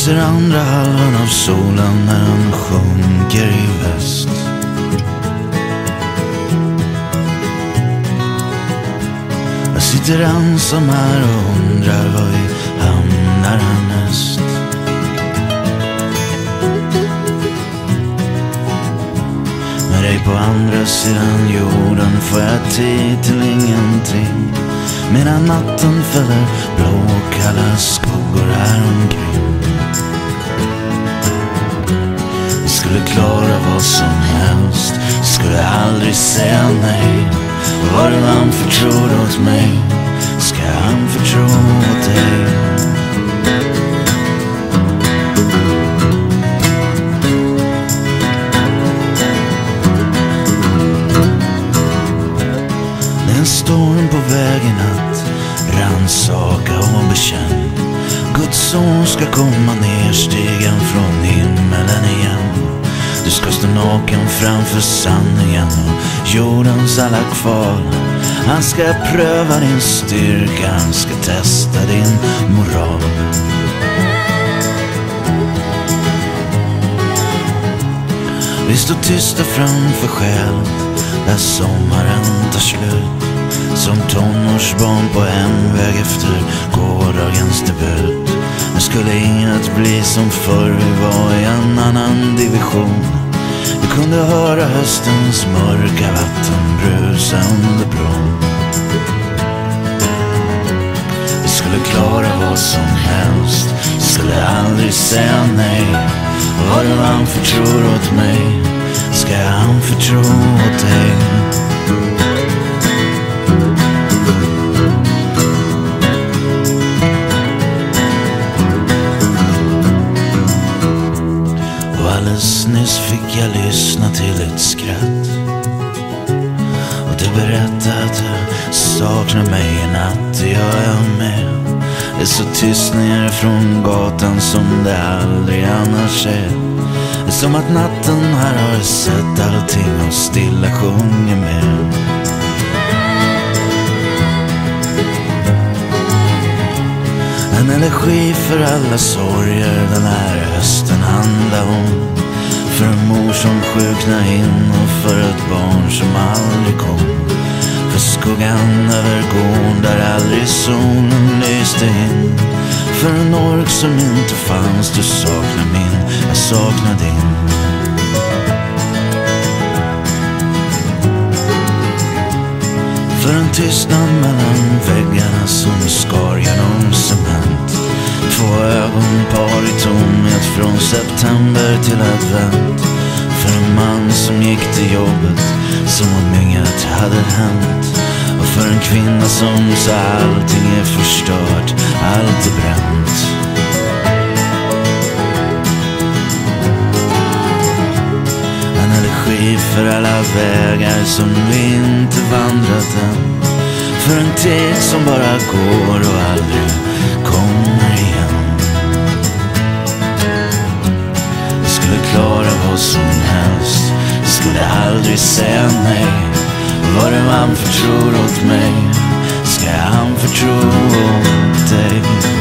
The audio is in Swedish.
ser andra halvan av solen när den sjunker i väst. Jag sitter ensam här och undrar var vi hamnar härnäst. Med dig på andra sidan jorden får jag tid till ingenting. Medan natten fäller blå och kalla skuggor häromkring. Skulle klara vad som helst, skulle aldrig säga nej. Vad du anförtror åt mig, ska jag anförtro åt dig. Den en storm på vägen att rannsaka och bekänn. Guds son ska komma nerstigen från himlen. Du ska stå naken framför sanningen och jordens alla kval. Han ska pröva din styrka, han ska testa din moral. Vi står tysta framför själ där sommaren tar slut. Som tonårsbarn på hemväg efter gårdagens debut. Nu skulle inget bli som förr, vi var i en annan division. Vi kunde höra höstens mörka vatten brusa under bron. Vi skulle klara vad som helst, skulle aldrig säga nej. Vad du anförtror åt mig, ska jag anförtro åt dig. Nyss fick jag lyssna till ett skratt. Och du berättade att du saknar mig i natt, det gör jag med. Det är så tyst ner från gatan som det aldrig annars är. Det är som att natten här har sett allting och stilla sjunger med. En energi för alla sorger den här hösten handlar om. För en mor som sjukna' in och för ett barn som aldrig kom. För skuggan över gården där aldrig solen lyste in. För en ork som inte fanns, du saknar min, jag saknar din. För en tystnad mellan väggarna som skar genom cement. Två ögonpar i tomhet från september till advent. För en man som gick till jobbet som om inget hade hänt. Och för en kvinna som sa allting är förstört, allt är bränt. En för alla vägar som vi inte vandrat än. För en tid som bara går och aldrig aldrig säga nej. Vad du anförtror åt mig, ska jag anförtro åt dig.